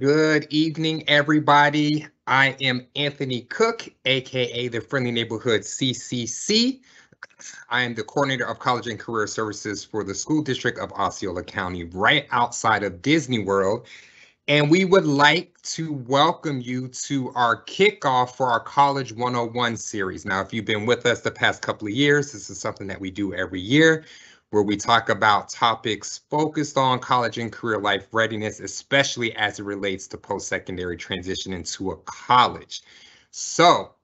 Good evening, everybody. I am Anthony Cook, aka the Friendly Neighborhood CCC. I am the coordinator of college and career services for the school district of Osceola County, right outside of Disney World. And we would like to welcome you to our kickoff for our College 101 series. Now, if you've been with us the past couple of years, this is something that we do every year where we talk about topics focused on college and career life readiness, especially as it relates to post-secondary transition into a college. So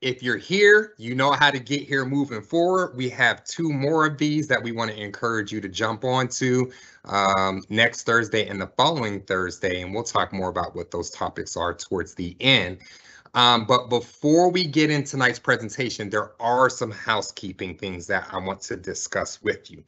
if you're here, you know how to get here moving forward. We have two more of these that we want to encourage you to jump onto um, next Thursday and the following Thursday, and we'll talk more about what those topics are towards the end. Um, but before we get into tonight's presentation, there are some housekeeping things that I want to discuss with you.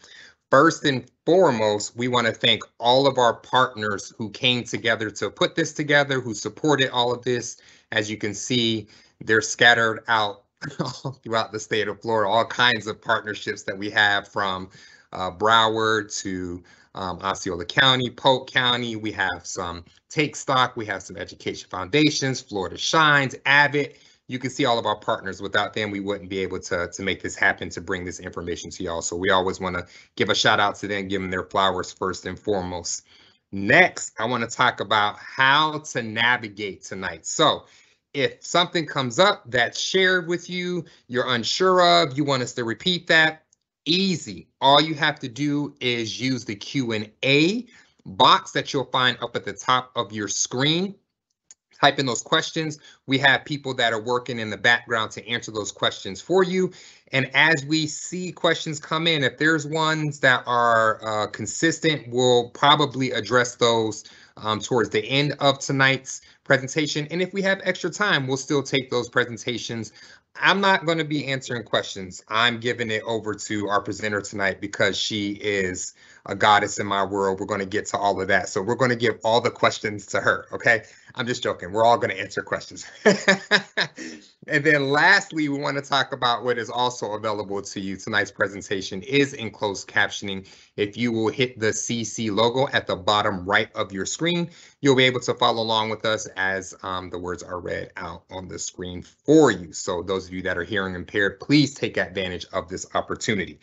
First and foremost, we want to thank all of our partners who came together to put this together, who supported all of this. As you can see, they're scattered out throughout the state of Florida, all kinds of partnerships that we have from uh, Broward to um, Osceola County, Polk County. We have some Take Stock. We have some Education Foundations, Florida Shines, Abbott. You can see all of our partners. Without them, we wouldn't be able to, to make this happen, to bring this information to y'all. So we always want to give a shout out to them, give them their flowers first and foremost. Next, I want to talk about how to navigate tonight. So if something comes up that's shared with you, you're unsure of, you want us to repeat that, easy. All you have to do is use the Q&A box that you'll find up at the top of your screen. Type in those questions. We have people that are working in the background to answer those questions for you. And as we see questions come in, if there's ones that are uh, consistent, we'll probably address those um, towards the end of tonight's presentation. And if we have extra time, we'll still take those presentations I'm not going to be answering questions. I'm giving it over to our presenter tonight because she is a goddess in my world. We're going to get to all of that. So we're going to give all the questions to her. Okay. I'm just joking. We're all going to answer questions. and then lastly, we want to talk about what is also available to you. Tonight's presentation is in closed captioning. If you will hit the CC logo at the bottom right of your screen, you'll be able to follow along with us as um, the words are read out on the screen for you. So those of you that are hearing impaired, please take advantage of this opportunity.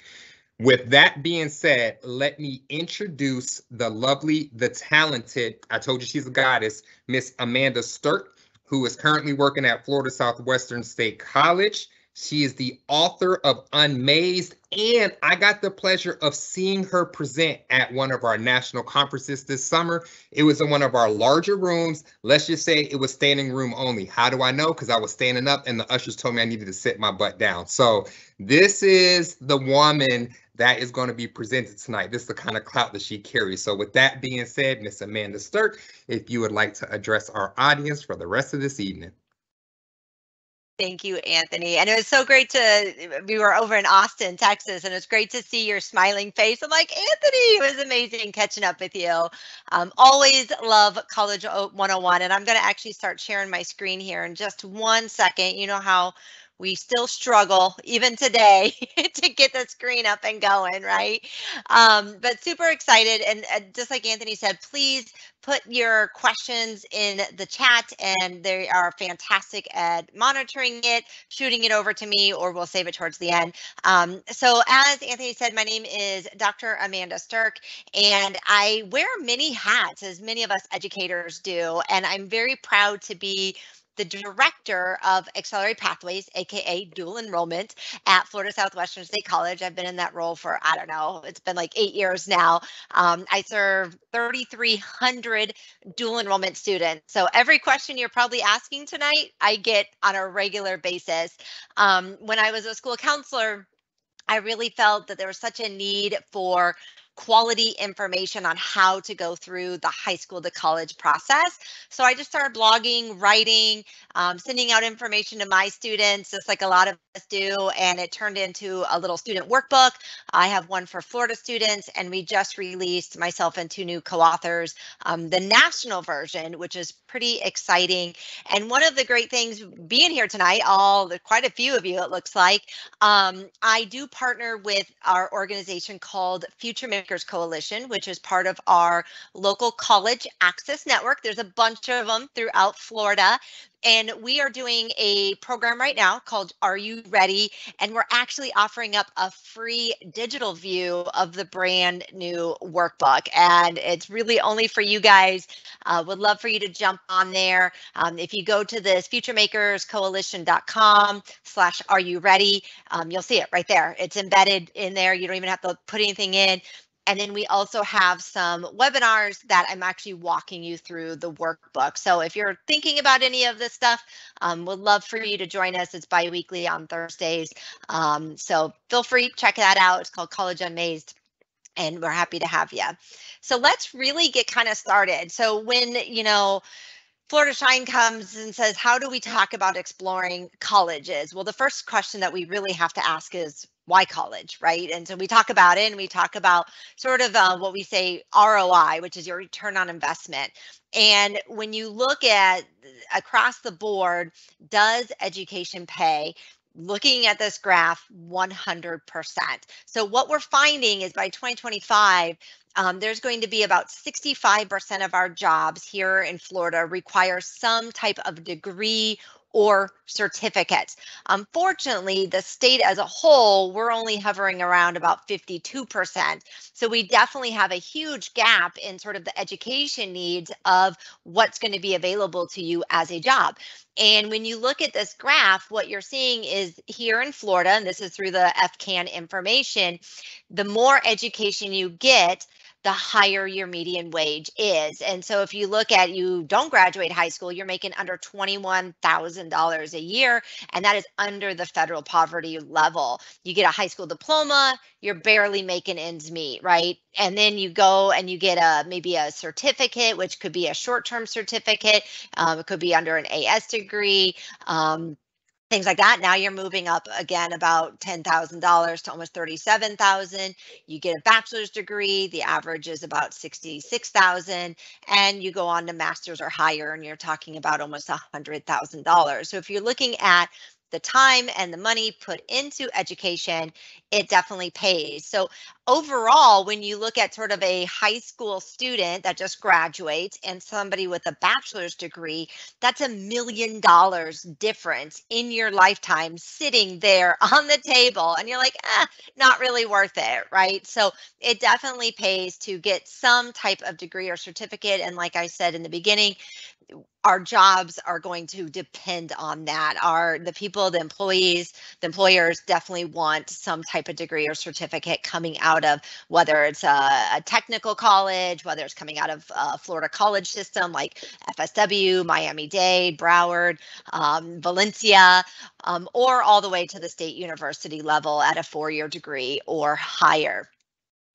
With that being said, let me introduce the lovely, the talented, I told you she's a goddess, Miss Amanda Sterk, who is currently working at Florida Southwestern State College. She is the author of Unmazed, and I got the pleasure of seeing her present at one of our national conferences this summer. It was in one of our larger rooms. Let's just say it was standing room only. How do I know? Because I was standing up and the ushers told me I needed to sit my butt down. So this is the woman that is going to be presented tonight. This is the kind of clout that she carries. So with that being said, Miss Amanda Sterk, if you would like to address our audience for the rest of this evening. Thank you, Anthony. And it was so great to, we were over in Austin, Texas, and it's great to see your smiling face. I'm like, Anthony, it was amazing catching up with you. Um, always love College 101. And I'm going to actually start sharing my screen here in just one second. You know how we still struggle even today to get the screen up and going right? Um, but super excited and uh, just like anthony said please put your questions in the chat and they are fantastic at monitoring it shooting it over to me or we'll save it towards the end. Um, so as anthony said my name is dr amanda sterk and i wear many hats as many of us educators do and i'm very proud to be the director of Accelerate Pathways, aka dual enrollment at Florida Southwestern State College. I've been in that role for, I don't know, it's been like eight years now. Um, I serve 3,300 dual enrollment students. So every question you're probably asking tonight, I get on a regular basis. Um, when I was a school counselor, I really felt that there was such a need for quality information on how to go through the high school to college process. So I just started blogging, writing, um, sending out information to my students, just like a lot of us do. And it turned into a little student workbook. I have one for Florida students, and we just released myself and two new co-authors, um, the national version, which is pretty exciting. And one of the great things being here tonight, all quite a few of you, it looks like, um, I do partner with our organization called Future Futuremakers Coalition, which is part of our local college access network. There's a bunch of them throughout Florida. And we are doing a program right now called Are You Ready? And we're actually offering up a free digital view of the brand new workbook. And it's really only for you guys. Uh, would love for you to jump on there. Um, if you go to this futuremakerscoalition.com slash are you ready, um, you'll see it right there. It's embedded in there. You don't even have to put anything in. And then we also have some webinars that I'm actually walking you through the workbook. So if you're thinking about any of this stuff, um, would love for you to join us. It's bi-weekly on Thursdays. Um, so feel free, check that out. It's called College Unmazed and we're happy to have you. So let's really get kind of started. So when, you know, Florida Shine comes and says, How do we talk about exploring colleges? Well, the first question that we really have to ask is, why college, right? And so we talk about it and we talk about sort of uh, what we say ROI, which is your return on investment. And when you look at across the board, does education pay? looking at this graph 100%. So what we're finding is by 2025, um, there's going to be about 65% of our jobs here in Florida require some type of degree or certificates. Unfortunately, the state as a whole, we're only hovering around about 52%. So we definitely have a huge gap in sort of the education needs of what's going to be available to you as a job. And when you look at this graph, what you're seeing is here in Florida, and this is through the FCAN information, the more education you get, the higher your median wage is. And so if you look at you don't graduate high school, you're making under $21,000 a year, and that is under the federal poverty level. You get a high school diploma, you're barely making ends meet, right? And then you go and you get a maybe a certificate, which could be a short-term certificate, um, it could be under an AS degree. Um, things like that. Now you're moving up again about $10,000 to almost 37,000. You get a bachelor's degree, the average is about 66,000 and you go on to masters or higher and you're talking about almost $100,000. So if you're looking at the time and the money put into education, it definitely pays. So overall, when you look at sort of a high school student that just graduates and somebody with a bachelor's degree, that's a million dollars difference in your lifetime sitting there on the table. And you're like, eh, not really worth it, right? So it definitely pays to get some type of degree or certificate. And like I said in the beginning, our jobs are going to depend on that. Are the people, the employees, the employers definitely want some type of degree or certificate coming out of whether it's a, a technical college, whether it's coming out of a Florida college system like FSW, Miami Dade, Broward, um, Valencia, um, or all the way to the state university level at a four-year degree or higher.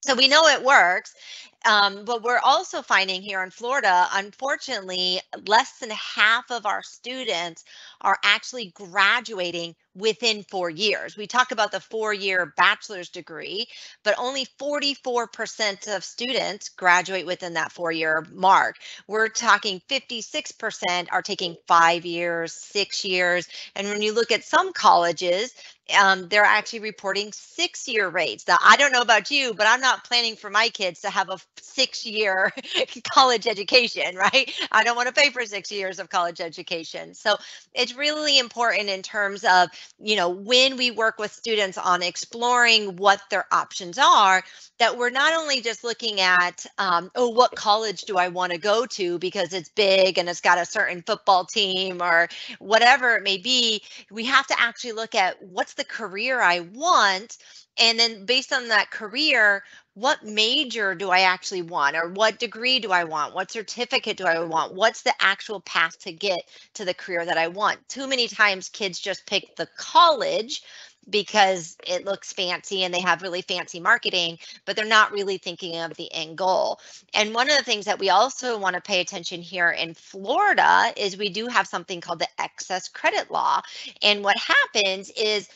So we know it works. Um, but we're also finding here in Florida, unfortunately, less than half of our students are actually graduating within four years. We talk about the four year bachelor's degree, but only 44% of students graduate within that four year mark. We're talking 56% are taking five years, six years. And when you look at some colleges, um, they're actually reporting six year rates. Now, I don't know about you, but I'm not planning for my kids to have a six year college education, right? I don't want to pay for six years of college education. So it's really important in terms of, you know, when we work with students on exploring what their options are, that we're not only just looking at, um, oh, what college do I want to go to because it's big and it's got a certain football team or whatever it may be. We have to actually look at what's the career I want and then based on that career what major do i actually want or what degree do i want what certificate do i want what's the actual path to get to the career that i want too many times kids just pick the college because it looks fancy and they have really fancy marketing, but they're not really thinking of the end goal. And one of the things that we also want to pay attention here in Florida is we do have something called the excess credit law. And what happens is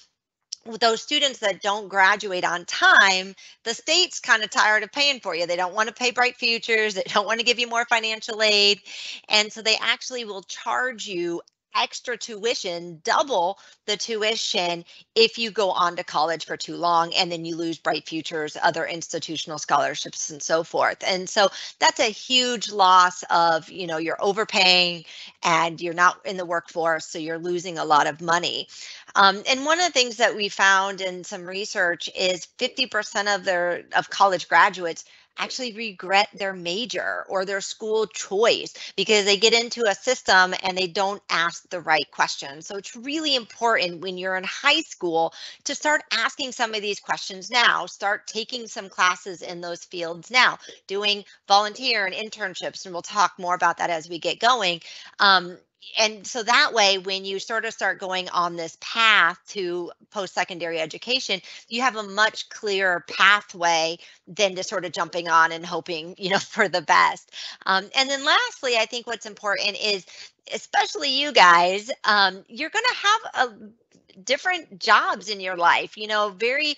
those students that don't graduate on time, the state's kind of tired of paying for you. They don't want to pay Bright Futures. They don't want to give you more financial aid. And so they actually will charge you extra tuition, double the tuition if you go on to college for too long and then you lose bright futures, other institutional scholarships and so forth. And so that's a huge loss of, you know, you're overpaying and you're not in the workforce, so you're losing a lot of money. Um, and one of the things that we found in some research is 50% of their of college graduates actually regret their major or their school choice because they get into a system and they don't ask the right questions. So it's really important when you're in high school to start asking some of these questions now, start taking some classes in those fields now, doing volunteer and internships, and we'll talk more about that as we get going. Um, and so that way when you sort of start going on this path to post-secondary education you have a much clearer pathway than to sort of jumping on and hoping you know for the best. Um, and then lastly i think what's important is especially you guys um, you're going to have a different jobs in your life you know very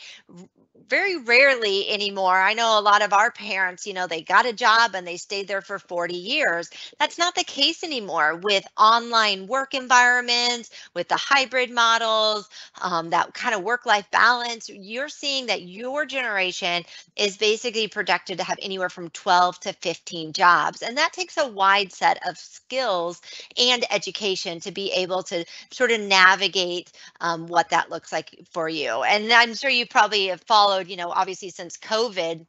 very rarely anymore. I know a lot of our parents, you know, they got a job and they stayed there for 40 years. That's not the case anymore with online work environments, with the hybrid models, um, that kind of work life balance. You're seeing that your generation is basically projected to have anywhere from 12 to 15 jobs. And that takes a wide set of skills and education to be able to sort of navigate um, what that looks like for you. And I'm sure you probably have followed you know, obviously since COVID,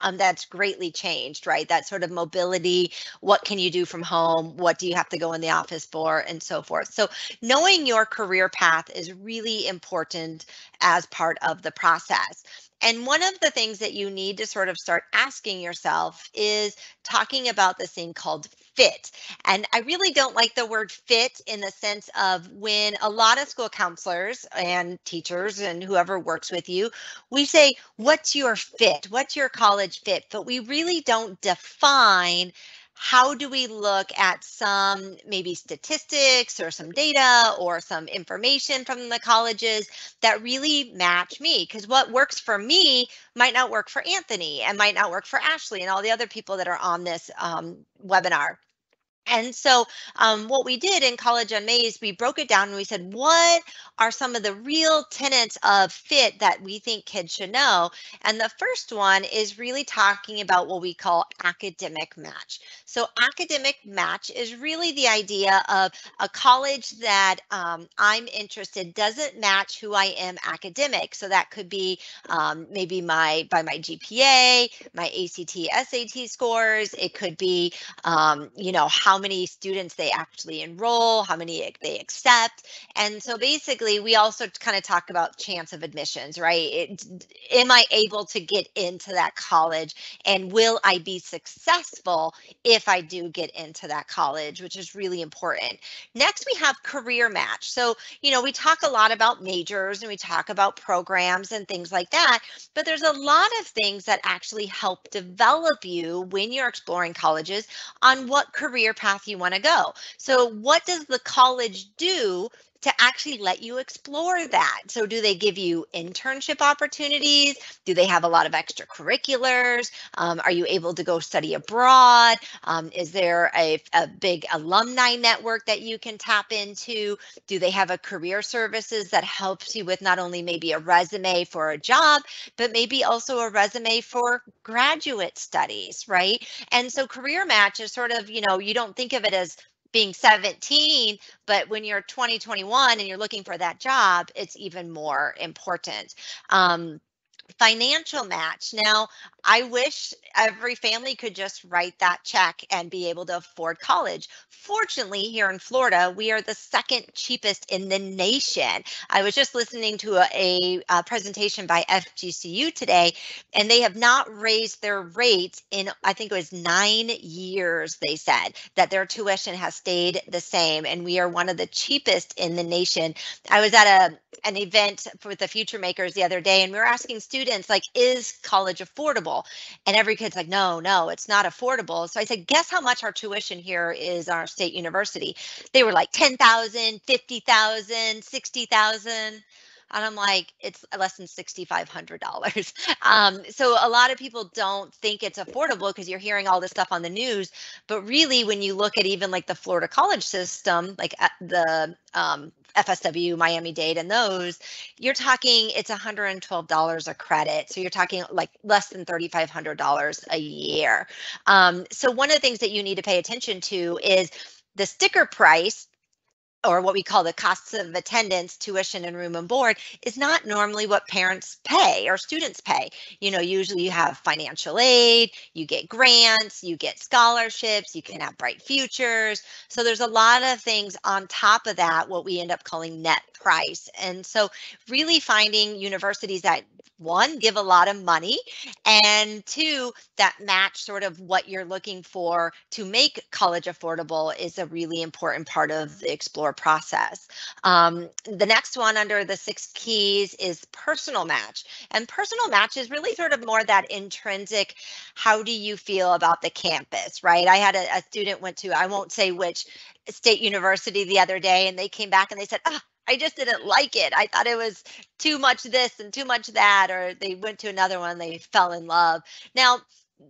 um, that's greatly changed, right? That sort of mobility. What can you do from home? What do you have to go in the office for, and so forth. So, knowing your career path is really important as part of the process. And one of the things that you need to sort of start asking yourself is talking about this thing called fit. And I really don't like the word fit in the sense of when a lot of school counselors and teachers and whoever works with you, we say, What's your fit? What's your college fit? But we really don't define how do we look at some maybe statistics or some data or some information from the colleges that really match me? Because what works for me might not work for Anthony and might not work for Ashley and all the other people that are on this um, webinar. And so, um, what we did in College Unmazed, we broke it down and we said, what are some of the real tenets of fit that we think kids should know? And the first one is really talking about what we call academic match. So, academic match is really the idea of a college that um, I'm interested doesn't match who I am academic. So, that could be um, maybe my by my GPA, my ACT, SAT scores. It could be, um, you know, how many students they actually enroll, how many they accept. And so basically, we also kind of talk about chance of admissions, right? It, am I able to get into that college and will I be successful if I do get into that college, which is really important. Next, we have career match. So, you know, we talk a lot about majors and we talk about programs and things like that, but there's a lot of things that actually help develop you when you're exploring colleges on what career path you want to go. So, what does the college do to actually let you explore that. So, do they give you internship opportunities? Do they have a lot of extracurriculars? Um, are you able to go study abroad? Um, is there a, a big alumni network that you can tap into? Do they have a career services that helps you with not only maybe a resume for a job, but maybe also a resume for graduate studies, right? And so, career match is sort of, you know, you don't think of it as being 17 but when you're 2021 and you're looking for that job it's even more important. Um, financial match. Now, I wish every family could just write that check and be able to afford college. Fortunately, here in Florida, we are the second cheapest in the nation. I was just listening to a, a, presentation by FGCU today, and they have not raised their rates in, I think it was nine years, they said, that their tuition has stayed the same. And we are one of the cheapest in the nation. I was at a an event with the future makers the other day and we were asking students like is college affordable? And every kid's like no no it's not affordable. So i said guess how much our tuition here is our state university? They were like 10,000 50,000 60,000 And I'm like, it's less than $6,500. Um, so a lot of people don't think it's affordable because you're hearing all this stuff on the news. But really, when you look at even like the Florida college system, like the um, FSW, Miami Dade, and those, you're talking it's $112 a credit. So you're talking like less than $3,500 a year. Um, so one of the things that you need to pay attention to is the sticker price or what we call the costs of attendance, tuition, and room and board is not normally what parents pay or students pay. You know, usually you have financial aid, you get grants, you get scholarships, you can have bright futures. So there's a lot of things on top of that, what we end up calling net price. And so really finding universities that one, give a lot of money, and two, that match sort of what you're looking for to make college affordable is a really important part of the Explore process. Um, the next one under the six keys is personal match. And personal match is really sort of more that intrinsic, how do you feel about the campus, right? I had a, a student went to, I won't say which state university the other day, and they came back and they said, oh, I just didn't like it. I thought it was too much this and too much that, or they went to another one, they fell in love. Now,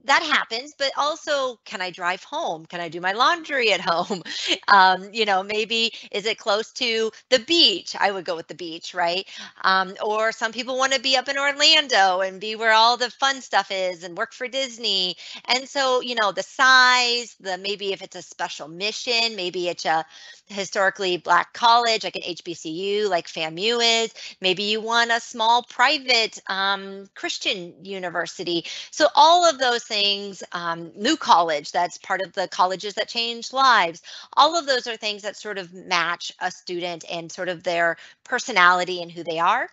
that happens but also can i drive home? Can i do my laundry at home? Um, you know maybe is it close to the beach? I would go with the beach right? Um, or some people want to be up in orlando and be where all the fun stuff is and work for disney. And so you know the size the maybe if it's a special mission maybe it's a historically black college like an hbcu like famu is maybe you want a small private um, christian university. So all of those things, um, New College, that's part of the colleges that change lives. All of those are things that sort of match a student and sort of their personality and who they are.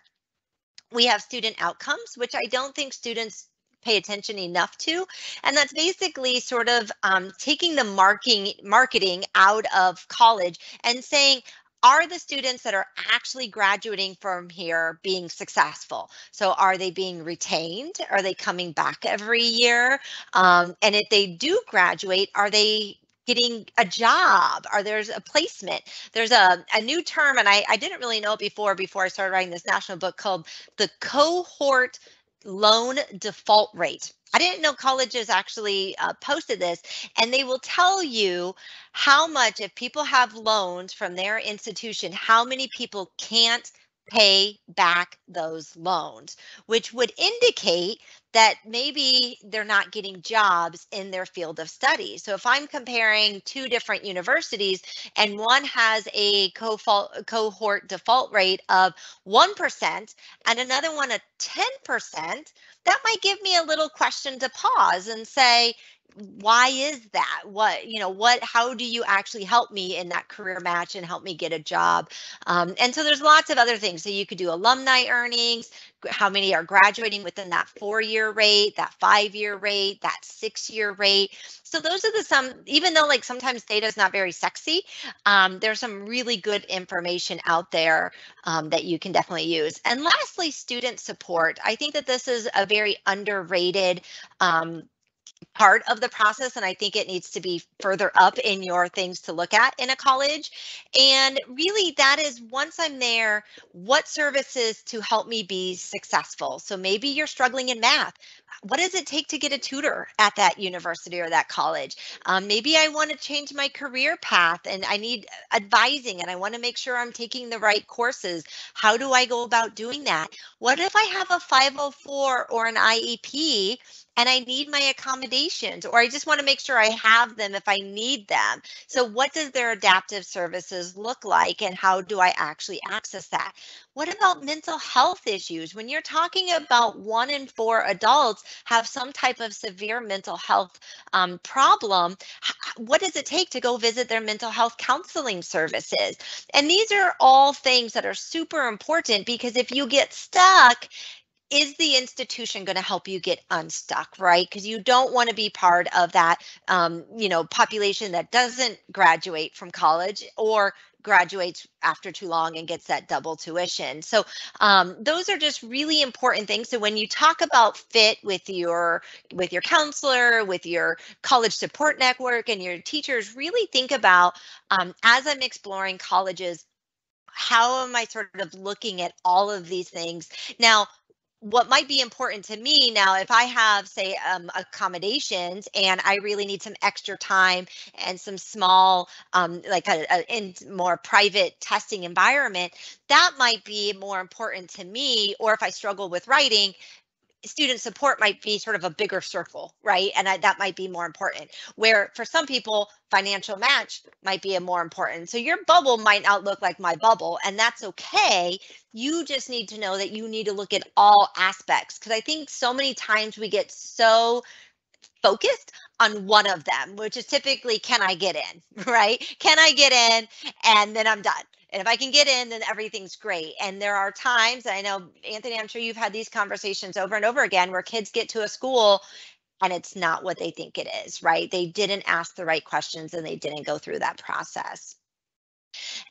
We have student outcomes, which I don't think students pay attention enough to and that's basically sort of um, taking the marking marketing out of college and saying are the students that are actually graduating from here being successful? So are they being retained? Are they coming back every year? Um, and if they do graduate, are they getting a job or there's a placement there's a, a new term and I, I didn't really know it before before i started writing this national book called the cohort loan default rate I didn't know colleges actually uh, posted this, and they will tell you how much, if people have loans from their institution, how many people can't pay back those loans, which would indicate that maybe they're not getting jobs in their field of study. So if I'm comparing two different universities and one has a cohort default rate of 1% and another one a 10%, that might give me a little question to pause and say, why is that? What you know what how do you actually help me in that career match and help me get a job? Um, and so there's lots of other things. So you could do alumni earnings how many are graduating within that four year rate that five year rate that six year rate. So those are the some even though like sometimes data is not very sexy um, there's some really good information out there um, that you can definitely use. And lastly student support. I think that this is a very underrated um, part of the process and i think it needs to be further up in your things to look at in a college and really that is once i'm there what services to help me be successful so maybe you're struggling in math what does it take to get a tutor at that university or that college? Um, maybe I want to change my career path and I need advising and I want to make sure I'm taking the right courses. How do I go about doing that? What if I have a 504 or an IEP and I need my accommodations or I just want to make sure I have them if I need them. So what does their adaptive services look like and how do I actually access that? What about mental health issues? When you're talking about one in four adults have some type of severe mental health um, problem, what does it take to go visit their mental health counseling services? And these are all things that are super important because if you get stuck, is the institution going to help you get unstuck right because you don't want to be part of that um, you know population that doesn't graduate from college or graduates after too long and gets that double tuition. So um, those are just really important things. So when you talk about fit with your with your counselor, with your college support network, and your teachers, really think about um, as I'm exploring colleges how am I sort of looking at all of these things? Now, what might be important to me now if i have say um, accommodations and i really need some extra time and some small um, like a, a in more private testing environment that might be more important to me or if i struggle with writing student support might be sort of a bigger circle, right? And I, that might be more important. Where for some people, financial match might be a more important. So your bubble might not look like my bubble, and that's okay. You just need to know that you need to look at all aspects because I think so many times we get so focused on one of them, which is typically can I get in, right? Can I get in? And then I'm done. And if I can get in, then everything's great. And there are times, I know, Anthony, I'm sure you've had these conversations over and over again where kids get to a school and it's not what they think it is, right? They didn't ask the right questions and they didn't go through that process.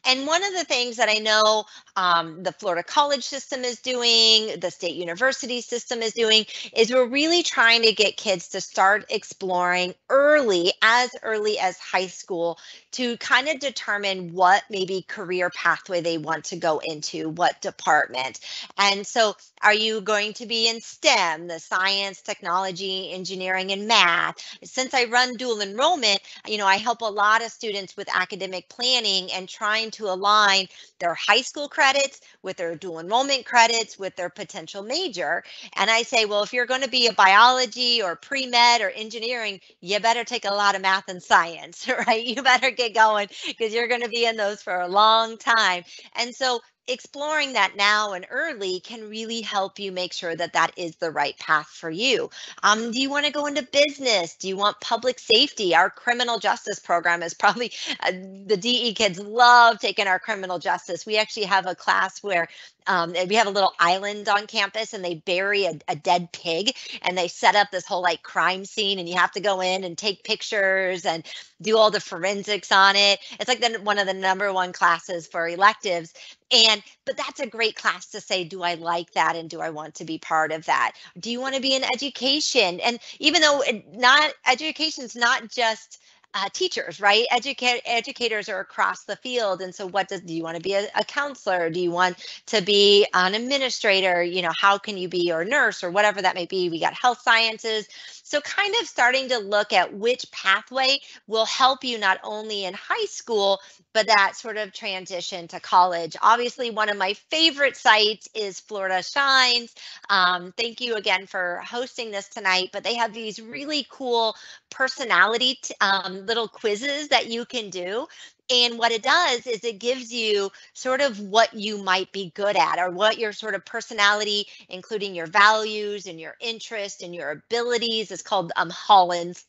And one of the things that I know um, the Florida college system is doing, the state university system is doing, is we're really trying to get kids to start exploring early, as early as high school, to kind of determine what maybe career pathway they want to go into, what department. And so, are you going to be in STEM, the science, technology, engineering, and math? Since I run dual enrollment, you know, I help a lot of students with academic planning and trying to align their high school credits with their dual enrollment credits with their potential major. And I say, well, if you're going to be a biology or pre med or engineering, you better take a lot of math and science, right? You better get going because you're going to be in those for a long time. And so exploring that now and early can really help you make sure that that is the right path for you. Um, do you want to go into business? Do you want public safety? Our criminal justice program is probably uh, the DE kids love taking our criminal justice. We actually have a class where um, we have a little island on campus and they bury a, a, dead pig and they set up this whole like crime scene and you have to go in and take pictures and do all the forensics on it. It's like the, one of the number one classes for electives. And but that's a great class to say, do I like that and do I want to be part of that? Do you want to be in education? And even though not education is not just uh, teachers, right? Educators are across the field, and so what does do you want to be a, a, counselor? Do you want to be an administrator? You know, how can you be or nurse or whatever that may be? We got health sciences, so kind of starting to look at which pathway will help you not only in high school but that sort of transition to college. Obviously, one of my favorite sites is Florida Shines. Um, thank you again for hosting this tonight, but they have these really cool personality um, little quizzes that you can do. And what it does is it gives you sort of what you might be good at or what your sort of personality, including your values and your interest and your abilities, is called um, Holland's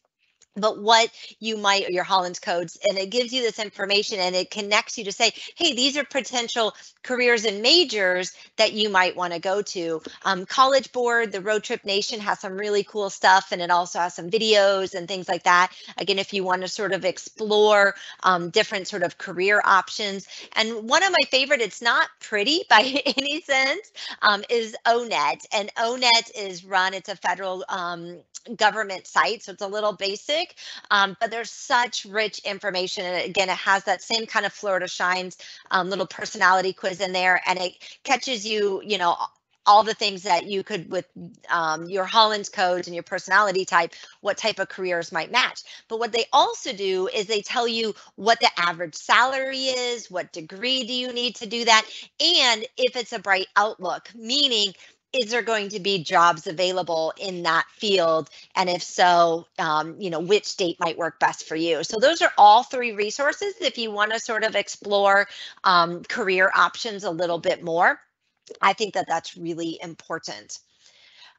but what you might your Holland's codes and it gives you this information and it connects you to say hey these are potential careers and majors that you might want to go to. Um, college board the Roadtrip Nation has some really cool stuff and it also has some videos and things like that. Again if you want to sort of explore um, different sort of career options. And one of my favorite it's not pretty by any sense um, is O*NET and O*NET is run it's a federal um, government site so it's a little basic um, but there's such rich information. And again, it has that same kind of Florida Shines um, little personality quiz in there, and it catches you, you know, all the things that you could with um, your Holland's codes and your personality type, what type of careers might match. But what they also do is they tell you what the average salary is, what degree do you need to do that, and if it's a bright outlook, meaning is there going to be jobs available in that field? And if so um, you know which state might work best for you? So those are all three resources if you want to sort of explore um, career options a little bit more. I think that that's really important.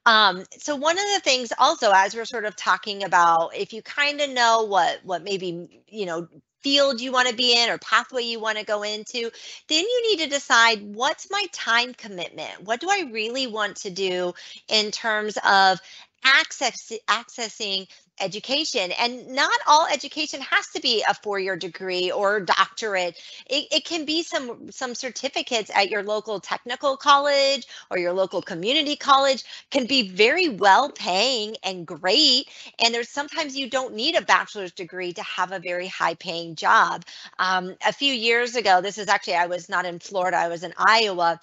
Um, so one of the things also as we're sort of talking about if you kind of know what what maybe you know field you want to be in or pathway you want to go into, then you need to decide what's my time commitment? What do I really want to do in terms of access accessing education. And not all education has to be a four-year degree or doctorate. It, it can be some some certificates at your local technical college or your local community college can be very well paying and great. And there's sometimes you don't need a bachelor's degree to have a very high paying job. Um, a few years ago this is actually i was not in florida i was in iowa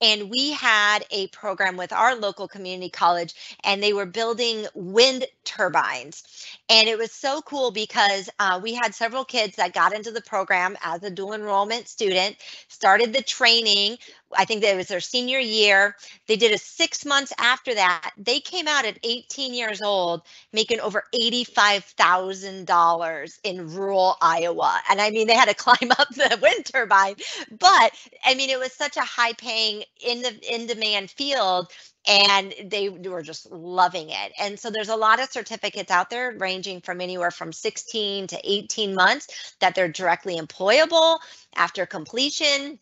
and we had a program with our local community college and they were building wind turbines and it was so cool because uh, we had several kids that got into the program as a dual enrollment student started the training I think that was their senior year. They did a six months after that. They came out at 18 years old, making over $85,000 in rural Iowa. And I mean, they had to climb up the wind turbine, but I mean, it was such a high paying in the in demand field and they were just loving it. And so there's a lot of certificates out there ranging from anywhere from 16 to 18 months that they're directly employable after completion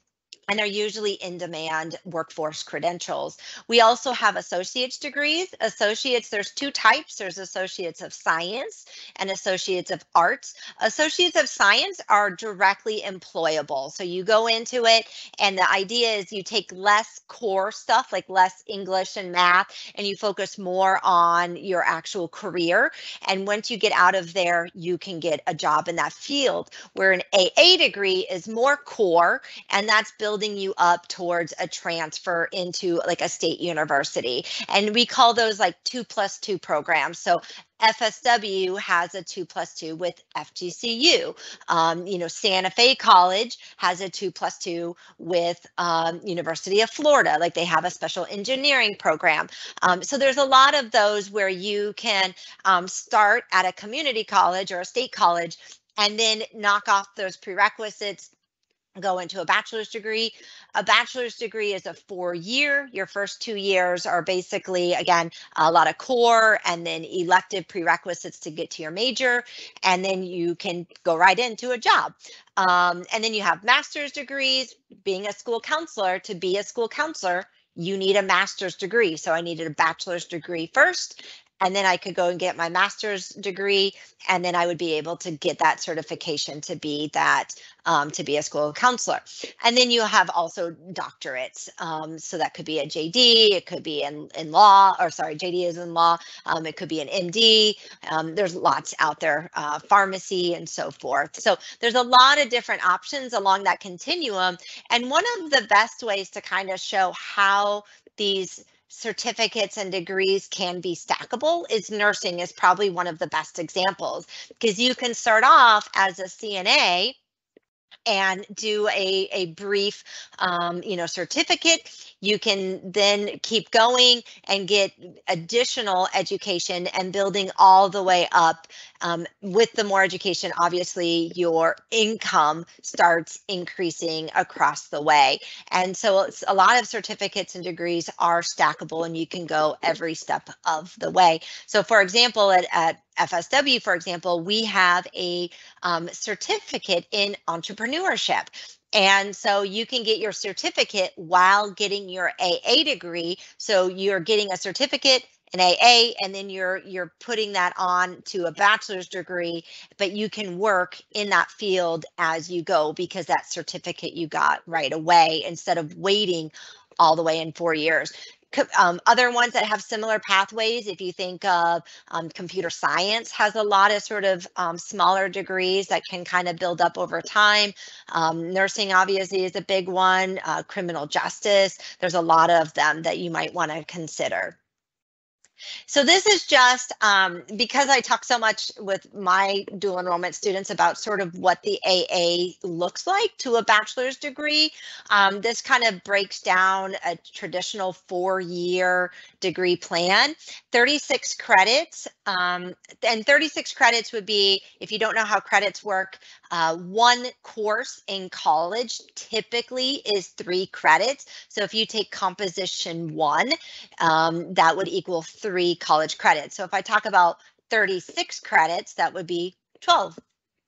and they're usually in demand workforce credentials. We also have associate's degrees. Associates, there's two types. There's associates of science and associates of arts. Associates of science are directly employable. So you go into it and the idea is you take less core stuff like less English and math and you focus more on your actual career. And once you get out of there, you can get a job in that field where an AA degree is more core and that's built building you up towards a transfer into like a state university. And we call those like two plus two programs. So FSW has a two plus two with FGCU. Um, you know, Santa Fe College has a two plus two with um, University of Florida. Like they have a special engineering program. Um, so there's a lot of those where you can um, start at a community college or a state college and then knock off those prerequisites go into a bachelor's degree. A bachelor's degree is a four year. Your first two years are basically, again, a lot of core and then elective prerequisites to get to your major. And then you can go right into a job. Um, and then you have master's degrees. Being a school counselor, to be a school counselor, you need a master's degree. So I needed a bachelor's degree first, and then I could go and get my master's degree, and then I would be able to get that certification to be that um, to be a school counselor. And then you have also doctorates. Um, so that could be a JD, it could be in, in law, or sorry, JD is in law, um, it could be an MD. Um, there's lots out there, uh, pharmacy and so forth. So there's a lot of different options along that continuum. And one of the best ways to kind of show how these certificates and degrees can be stackable is nursing is probably one of the best examples because you can start off as a CNA and do a, a brief um, you know certificate. You can then keep going and get additional education and building all the way up um, with the more education obviously your income starts increasing across the way. And so a lot of certificates and degrees are stackable and you can go every step of the way. So for example at, at FSW, for example, we have a um, certificate in entrepreneurship. And so you can get your certificate while getting your AA degree. So you're getting a certificate an AA and then you're you're putting that on to a bachelor's degree but you can work in that field as you go because that certificate you got right away instead of waiting all the way in 4 years um, other ones that have similar pathways, if you think of um, computer science has a lot of sort of um, smaller degrees that can kind of build up over time. Um, nursing obviously is a big one, uh, criminal justice, there's a lot of them that you might want to consider. So this is just um, because I talk so much with my dual enrollment students about sort of what the AA looks like to a bachelor's degree. Um, this kind of breaks down a traditional four-year degree plan, 36 credits, um, and 36 credits would be, if you don't know how credits work, uh, one course in college typically is three credits. So if you take composition one, um, that would equal three college credits. So if I talk about 36 credits, that would be 12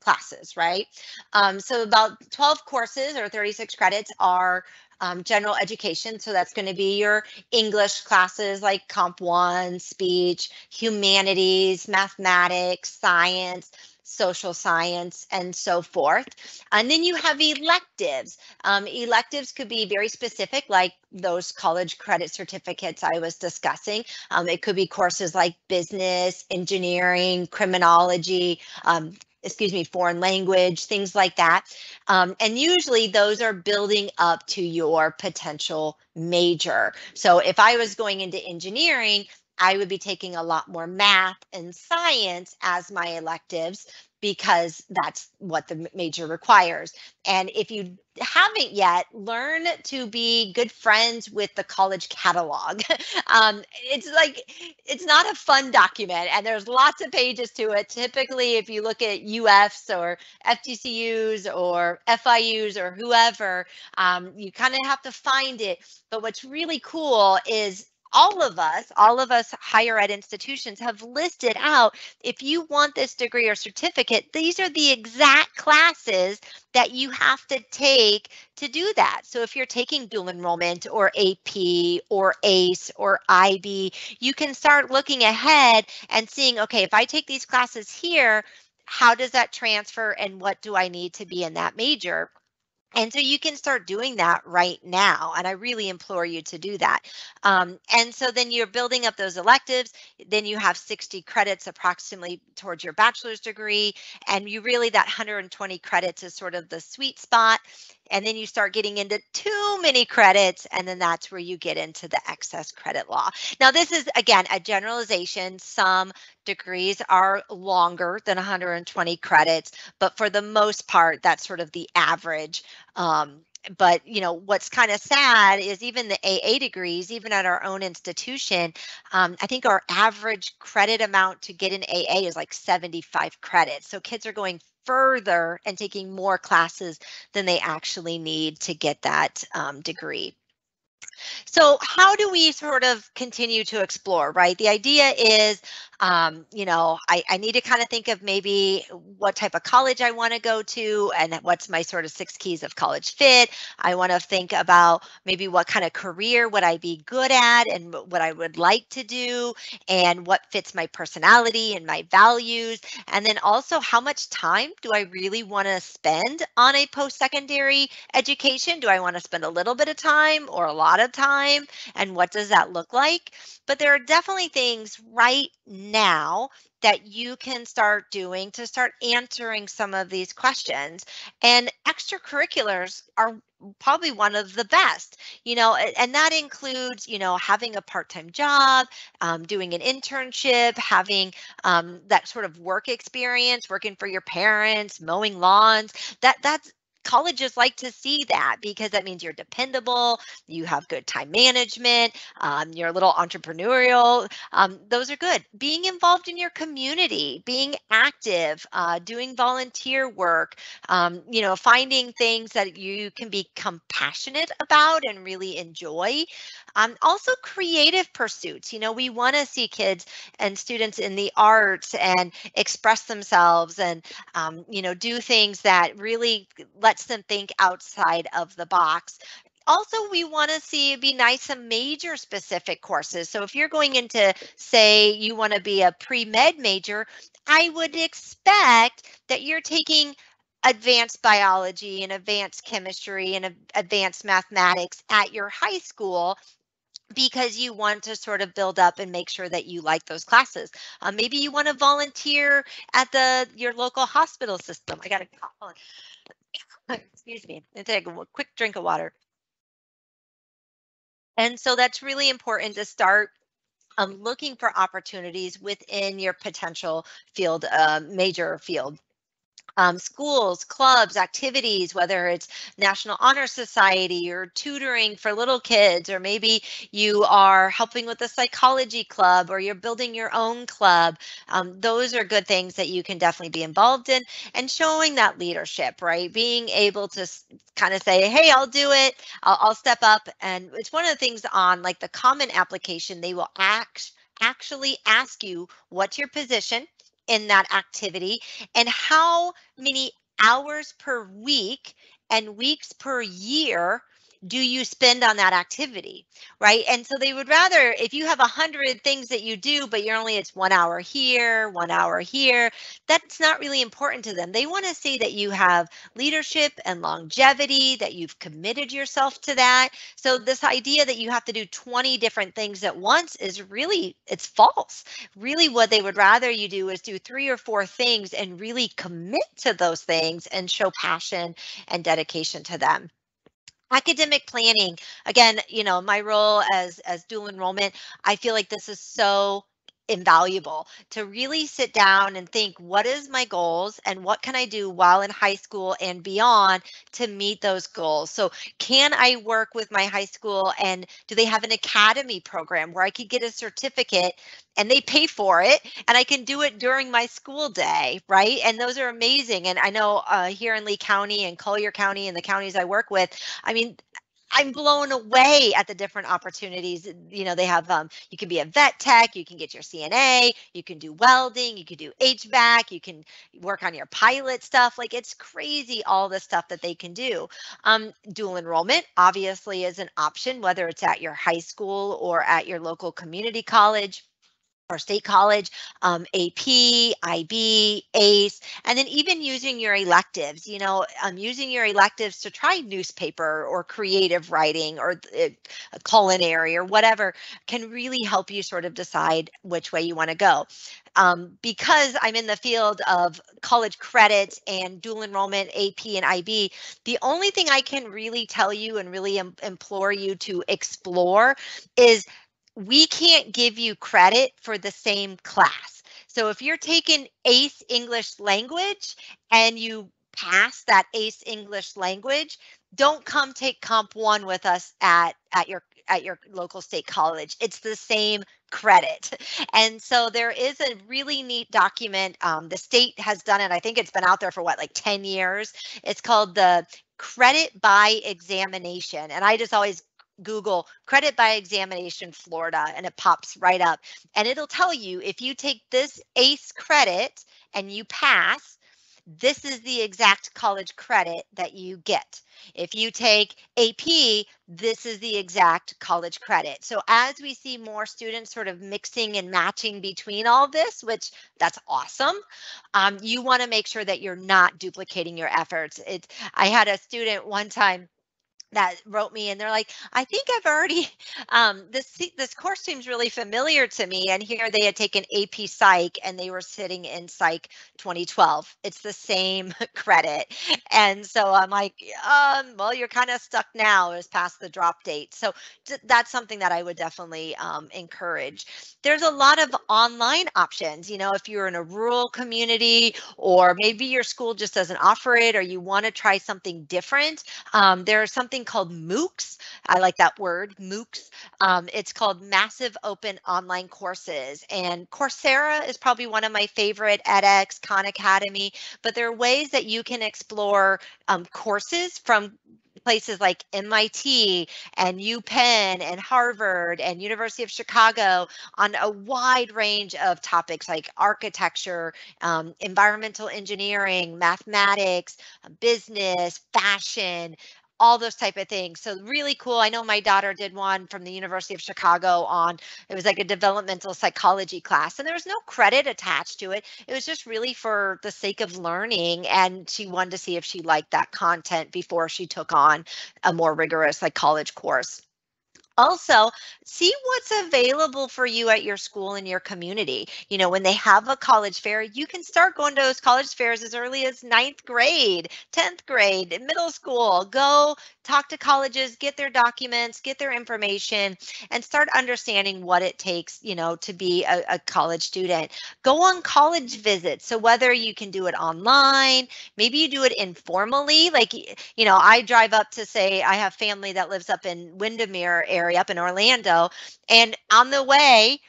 classes, right? Um, so about 12 courses or 36 credits are um, general education. So that's going to be your English classes like Comp 1, speech, humanities, mathematics, science, social science, and so forth. And then you have electives. Um, electives could be very specific, like those college credit certificates I was discussing. Um, it could be courses like business, engineering, criminology, um, excuse me, foreign language, things like that. Um, and usually those are building up to your potential major. So if I was going into engineering, I would be taking a lot more math and science as my electives because that's what the major requires. And if you haven't yet, learn to be good friends with the college catalog. um, it's like, it's not a fun document and there's lots of pages to it. Typically, if you look at UFs or FGCUs or FIUs or whoever, um, you kind of have to find it. But what's really cool is all of us, all of us higher ed institutions have listed out if you want this degree or certificate, these are the exact classes that you have to take to do that. So if you're taking dual enrollment or AP or AICE or IB, you can start looking ahead and seeing, okay, if I take these classes here, how does that transfer and what do I need to be in that major? And so you can start doing that right now. And I really implore you to do that. Um, and so then you're building up those electives. Then you have 60 credits approximately towards your bachelor's degree. And you really, that 120 credits is sort of the sweet spot and then you start getting into too many credits and then that's where you get into the excess credit law. Now this is again a generalization. Some degrees are longer than 120 credits but for the most part that's sort of the average um, but you know what's kind of sad is even the aa degrees even at our own institution um, i think our average credit amount to get an aa is like 75 credits. So kids are going further and taking more classes than they actually need to get that um, degree. So how do we sort of continue to explore, right? The idea is um, you know, I, I need to kind of think of maybe what type of college I want to go to and what's my sort of six keys of college fit. I want to think about maybe what kind of career would I be good at and what I would like to do and what fits my personality and my values. And then also how much time do I really want to spend on a post-secondary education? Do I want to spend a little bit of time or a lot of time? And what does that look like? But there are definitely things right now that you can start doing to start answering some of these questions. And extracurriculars are probably one of the best, you know, and that includes, you know, having a part-time job, um, doing an internship, having um, that sort of work experience, working for your parents, mowing lawns. That that's colleges like to see that because that means you're dependable, you have good time management, um, you're a little entrepreneurial. Um, those are good. Being involved in your community, being active, uh, doing volunteer work, um, you know, finding things that you can become passionate about and really enjoy. Um, also, creative pursuits. You know, we want to see kids and students in the arts and express themselves and, um, you know, do things that really lets them think outside of the box also we want to see it be nice some major specific courses so if you're going into say you want to be a pre-med major i would expect that you're taking advanced biology and advanced chemistry and advanced mathematics at your high school because you want to sort of build up and make sure that you like those classes. Uh, maybe you want to volunteer at the your local hospital system. I got call. Excuse me. I take a quick drink of water. And so that's really important to start um, looking for opportunities within your potential field, uh, major field um, schools, clubs, activities, whether it's National Honor Society or tutoring for little kids, or maybe you are helping with a psychology club or you're building your own club. Um, those are good things that you can definitely be involved in and showing that leadership, right? Being able to kind of say, hey, I'll do it, I'll, I'll step up. And it's one of the things on like the common application, they will act actually ask you what's your position in that activity and how many hours per week and weeks per year do you spend on that activity right? And so they would rather if you have a hundred things that you do but you're only it's one hour here one hour here that's not really important to them. They want to see that you have leadership and longevity that you've committed yourself to that. So this idea that you have to do 20 different things at once is really it's false. Really what they would rather you do is do three or four things and really commit to those things and show passion and dedication to them academic planning. Again you know my role as as dual enrollment i feel like this is so invaluable to really sit down and think what is my goals and what can I do while in high school and beyond to meet those goals. So can I work with my high school and do they have an academy program where I could get a certificate and they pay for it and I can do it during my school day, right? And those are amazing. And I know uh, here in Lee County and Collier County and the counties I work with, I mean, I'm blown away at the different opportunities. You know, they have um, you can be a vet tech, you can get your CNA, you can do welding, you can do HVAC, you can work on your pilot stuff. Like it's crazy all the stuff that they can do. Um, dual enrollment obviously is an option, whether it's at your high school or at your local community college or state college, um, AP, IB, AICE, and then even using your electives, you know, um, using your electives to try newspaper or creative writing or uh, culinary or whatever can really help you sort of decide which way you want to go. Um, because I'm in the field of college credits and dual enrollment, AP and IB, the only thing I can really tell you and really Im- implore you to explore is we can't give you credit for the same class. So if you're taking AICE English language and you pass that AICE English language, don't come take Comp 1 with us at at your at your local state college. It's the same credit. And so there is a really neat document. Um, the state has done it. I think it's been out there for what, like 10 years. It's called the credit by examination. And I just always Google credit by examination Florida and it pops right up. And it'll tell you if you take this AICE credit and you pass, this is the exact college credit that you get. If you take AP, this is the exact college credit. So as we see more students sort of mixing and matching between all this, which that's awesome, um, you want to make sure that you're not duplicating your efforts. It, I had a student one time that wrote me and they're like i think i've already um, this this course seems really familiar to me and here they had taken ap psych and they were sitting in psych 2012 it's the same credit. And so i'm like um, well you're kind of stuck now it's past the drop date. So that's something that i would definitely um, encourage. There's a lot of online options you know if you're in a rural community or maybe your school just doesn't offer it or you want to try something different um, there's something something called MOOCs. I like that word, MOOCs. Um, it's called Massive Open Online Courses. And Coursera is probably one of my favorite, edX, Khan Academy, but there are ways that you can explore um, courses from places like MIT and UPenn and Harvard and University of Chicago on a wide range of topics like architecture, um, environmental engineering, mathematics, business, fashion, all those type of things. So really cool. I know my daughter did one from the University of Chicago on it was like a developmental psychology class and there was no credit attached to it. It was just really for the sake of learning and she wanted to see if she liked that content before she took on a more rigorous like college course also see what's available for you at your school and your community. You know when they have a college fair you can start going to those college fairs as early as ninth grade 10th grade middle school. Go talk to colleges get their documents get their information and start understanding what it takes you know to be a, a college student. Go on college visits. So whether you can do it online maybe you do it informally like you know i drive up to say i have family that lives up in windermere area up in Orlando. And on the way,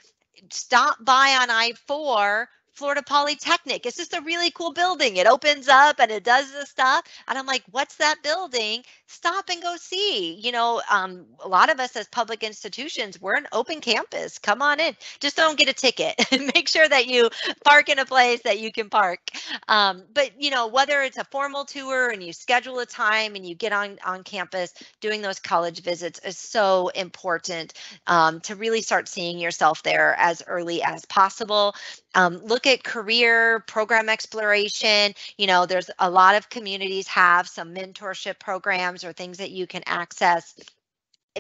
stop by on I 4 Florida Polytechnic. It's just a really cool building. It opens up and it does the stuff. And I'm like, what's that building? Stop and go see. You know, um, a lot of us as public institutions, we're an open campus. Come on in. Just don't get a ticket. Make sure that you park in a place that you can park. Um, but you know, whether it's a formal tour and you schedule a time and you get on on campus, doing those college visits is so important um, to really start seeing yourself there as early as possible. Um, look at career program exploration. You know, there's a lot of communities have some mentorship programs or things that you can access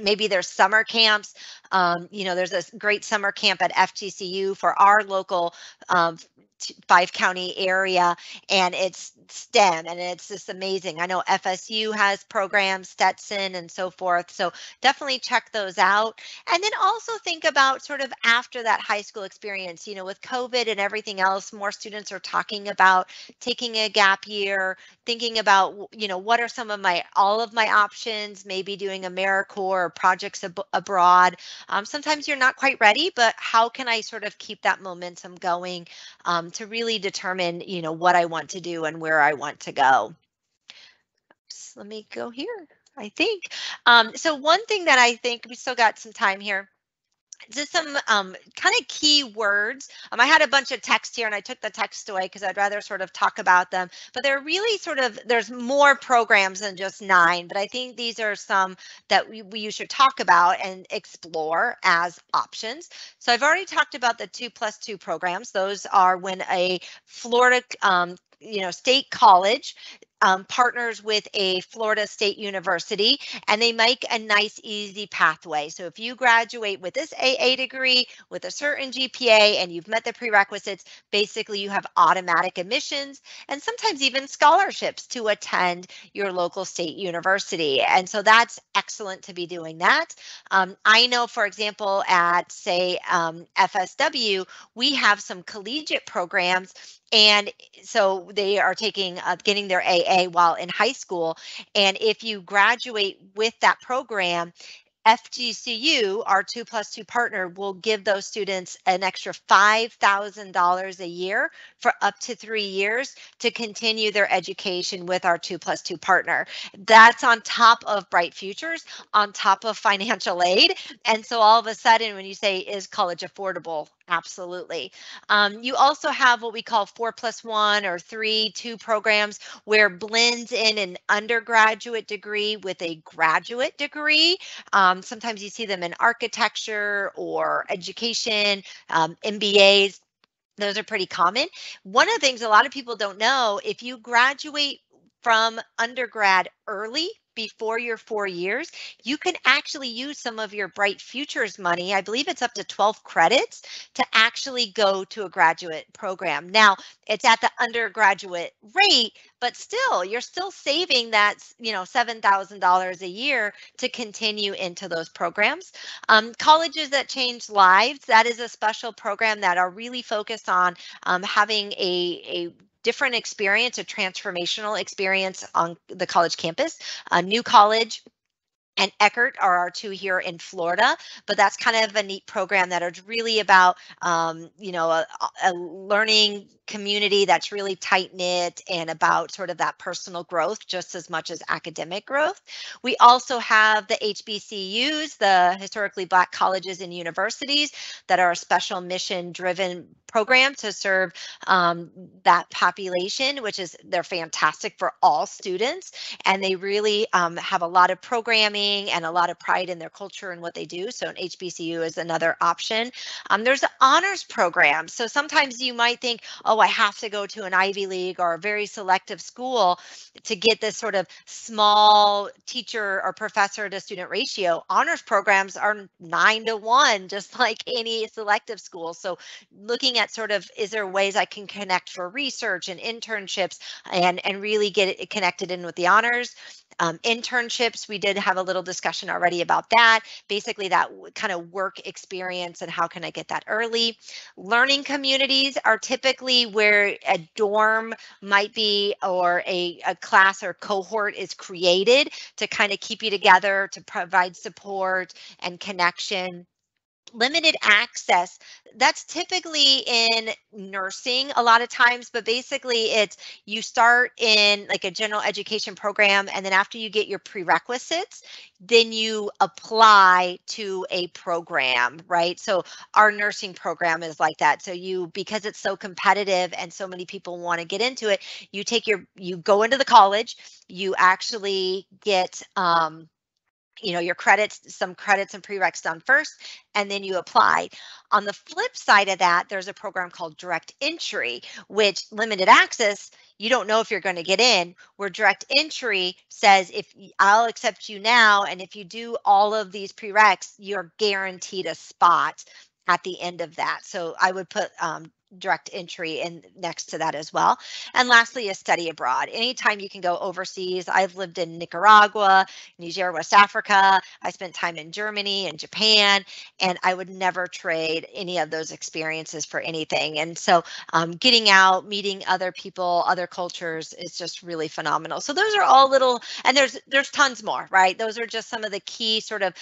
maybe there's summer camps um, you know there's a great summer camp at FGCU for our local um, five county area and it's STEM and it's just amazing. I know FSU has programs, Stetson and so forth. So definitely check those out. And then also think about sort of after that high school experience, you know, with COVID and everything else, more students are talking about taking a gap year, thinking about, you know, what are some of my, all of my options, maybe doing AmeriCorps or projects ab- abroad. Um, sometimes you're not quite ready, but how can I sort of keep that momentum going um, to really determine, you know, what I want to do and where I want to go. Oops, let me go here, I think. Um, so one thing that I think we still got some time here just some um, kind of key words. Um, I had a bunch of text here and I took the text away because I'd rather sort of talk about them. But they're really sort of, there's more programs than just nine, but I think these are some that we, we you should talk about and explore as options. So I've already talked about the two plus two programs. Those are when a Florida um, you know state college um, partners with a Florida State University, and they make a nice, easy pathway. So if you graduate with this AA degree with a certain GPA and you've met the prerequisites, basically you have automatic admissions and sometimes even scholarships to attend your local state university. And so that's excellent to be doing that. Um, I know, for example, at say um, FSW, we have some collegiate programs and so they are taking uh, getting their AA while in high school and if you graduate with that program FGCU, our two plus two partner, will give those students an extra $5,000 a year for up to three years to continue their education with our two plus two partner. That's on top of Bright Futures, on top of financial aid. And so all of a sudden, when you say, is college affordable? Absolutely. Um, you also have what we call four plus one or three, two programs where blends in an undergraduate degree with a graduate degree. Um, sometimes you see them in architecture or education, um, MBAs. Those are pretty common. One of the things a lot of people don't know if you graduate from undergrad early, before your four years, you can actually use some of your Bright Futures money. I believe it's up to 12 credits to actually go to a graduate program. Now, it's at the undergraduate rate, but still, you're still saving that, you know, $7,000 a year to continue into those programs. Um, colleges that change lives, that is a special program that are really focused on um, having a, a different experience, a transformational experience on the college campus. A new college and Eckerd are our two here in Florida, but that's kind of a neat program that is really about, um, you know, a, a, learning community that's really tight knit and about sort of that personal growth just as much as academic growth. We also have the HBCUs, the historically black colleges and universities that are a special mission driven program to serve um, that population, which is they're fantastic for all students. And they really um, have a lot of programming and a lot of pride in their culture and what they do. So an HBCU is another option. Um, there's an honors program. So sometimes you might think, oh, I have to go to an Ivy League or a very selective school to get this sort of small teacher or professor to student ratio. Honors programs are nine to one, just like any selective school. So looking at sort of, is there ways I can connect for research and internships and, and really get it connected in with the honors? Um, internships, we did have a little discussion already about that. Basically, that kind of work experience and how can I get that early. Learning communities are typically where a dorm might be or a, a class or cohort is created to kind of keep you together, to provide support and connection limited access that's typically in nursing a lot of times but basically it's you start in like a general education program and then after you get your prerequisites then you apply to a program right? So our nursing program is like that. So you because it's so competitive and so many people want to get into it you take your you go into the college you actually get um you know your credits some credits and prereqs done first and then you apply. On the flip side of that there's a program called direct entry which limited access you don't know if you're going to get in where direct entry says if i'll accept you now and if you do all of these prereqs you're guaranteed a spot at the end of that. So i would put um, direct entry in next to that as well. And lastly, a study abroad. Anytime you can go overseas. I've lived in Nicaragua, Niger, West Africa. I spent time in Germany and Japan, and I would never trade any of those experiences for anything. And so um, getting out, meeting other people, other cultures is just really phenomenal. So those are all little, and there's there's tons more, right? Those are just some of the key sort of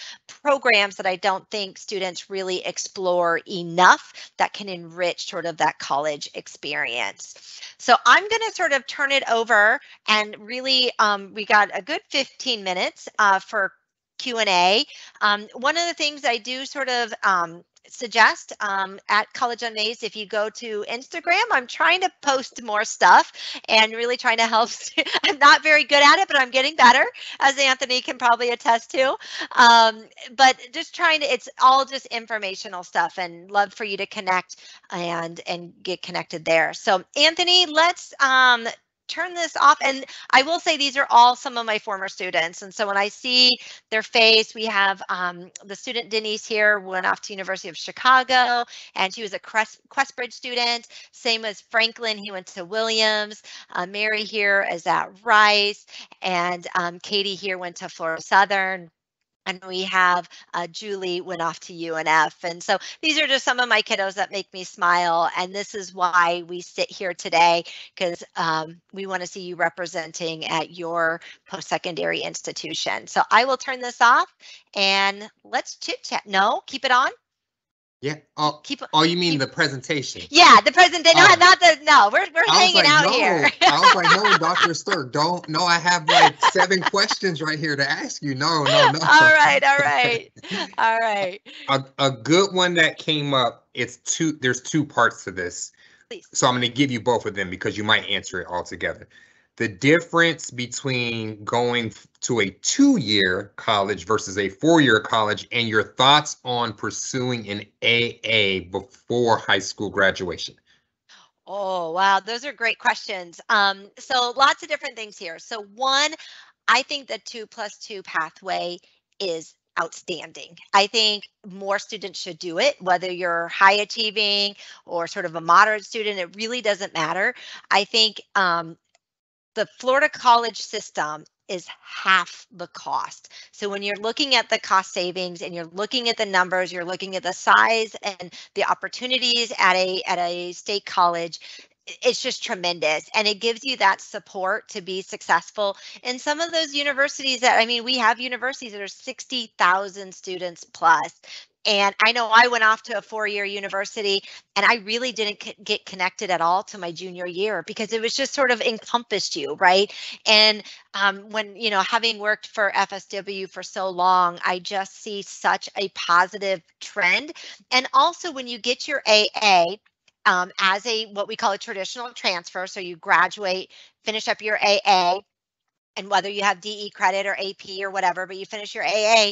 programs that I don't think students really explore enough that can enrich sort of that college experience. So I'm going to sort of turn it over and really, um, we got a good 15 minutes uh, for Q&A. Um, one of the things I do sort of um, suggest um, at College Unmazed if you go to Instagram. I'm trying to post more stuff and really trying to help. I'm not very good at it, but I'm getting better, as Anthony can probably attest to. Um, but just trying to, it's all just informational stuff and love for you to connect and and get connected there. So Anthony, let's um, turn this off. And I will say these are all some of my former students. And so when I see their face, we have um, the student Denise here went off to University of Chicago and she was a Quest, Questbridge student. Same as Franklin, he went to Williams. Uh, Mary here is at Rice and um, Katie here went to Florida Southern and we have uh, Julie went off to UNF. And so these are just some of my kiddos that make me smile. And this is why we sit here today, because um, we want to see you representing at your post-secondary institution. So I will turn this off and let's chit chat. No, keep it on. Yeah. Oh, keep. Oh, you mean keep, the presentation? Yeah, the presentation. Uh, not, not the. No, we're we're hanging like, out no. here. I was like, no, Doctor Sterk, don't. No, I have like seven questions right here to ask you. No, no, no. All right, all right, all right. A a good one that came up. It's two. There's two parts to this. Please. So I'm going to give you both of them because you might answer it all together the difference between going to a two-year college versus a four-year college and your thoughts on pursuing an AA before high school graduation. Oh, wow. Those are great questions. Um, so lots of different things here. So one, I think the two plus two pathway is outstanding. I think more students should do it, whether you're high achieving or sort of a moderate student, it really doesn't matter. I think um, the Florida college system is half the cost. So when you're looking at the cost savings and you're looking at the numbers, you're looking at the size and the opportunities at a at a state college, it's just tremendous. And it gives you that support to be successful. And some of those universities that i mean we have universities that are 60,000 students plus and I know I went off to a four year university and I really didn't get connected at all to my junior year because it was just sort of encompassed you, right? And um, when, you know, having worked for FSW for so long, I just see such a positive trend. And also, when you get your AA, um, as a what we call a traditional transfer, so you graduate, finish up your AA, and whether you have DE credit or AP or whatever, but you finish your AA,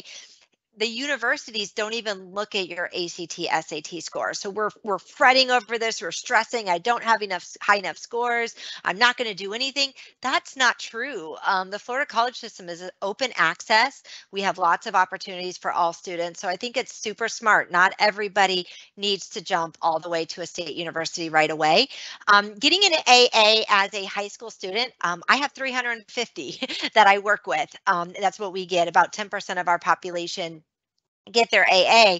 the universities don't even look at your ACT SAT score. So we're we're fretting over this, we're stressing, I don't have enough high enough scores, I'm not going to do anything. That's not true. Um, the Florida college system is open access. We have lots of opportunities for all students. So I think it's super smart. Not everybody needs to jump all the way to a state university right away. Um, getting an AA as a high school student, um, I have 350 that I work with. Um, that's what we get. About 10% of our population get their AA.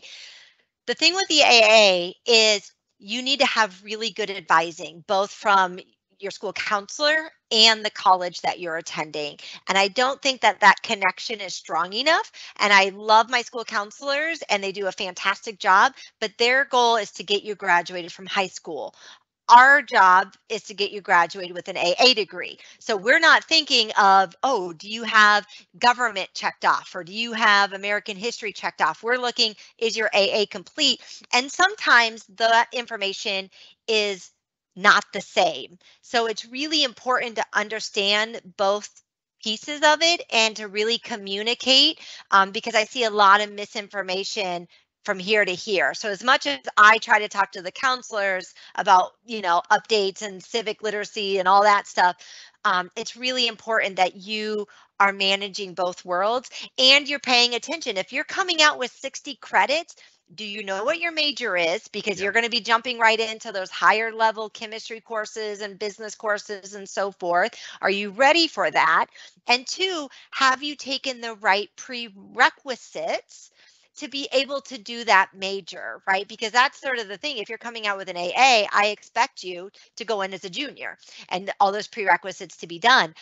The thing with the AA is you need to have really good advising, both from your school counselor and the college that you're attending. And I don't think that that connection is strong enough. And I love my school counselors and they do a fantastic job, but their goal is to get you graduated from high school our job is to get you graduated with an AA degree. So we're not thinking of, oh, do you have government checked off or do you have American history checked off? We're looking, is your AA complete? And sometimes the information is not the same. So it's really important to understand both pieces of it and to really communicate um, because I see a lot of misinformation from here to here. So as much as I try to talk to the counselors about, you know, updates and civic literacy and all that stuff, um, it's really important that you are managing both worlds and you're paying attention. If you're coming out with 60 credits, do you know what your major is because yeah. you're going to be jumping right into those higher level chemistry courses and business courses and so forth are you ready for that and two have you taken the right prerequisites to be able to do that major, right? Because that's sort of the thing. If you're coming out with an AA, I expect you to go in as a junior and all those prerequisites to be done.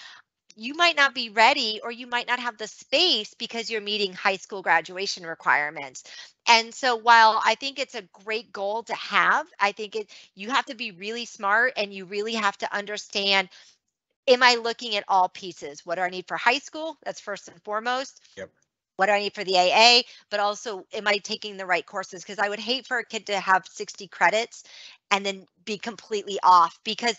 You might not be ready or you might not have the space because you're meeting high school graduation requirements. And so while I think it's a great goal to have, I think it you have to be really smart and you really have to understand am I looking at all pieces? What do I need for high school? That's first and foremost. Yep what do I need for the AA, but also am I taking the right courses? Because I would hate for a kid to have 60 credits and then be completely off because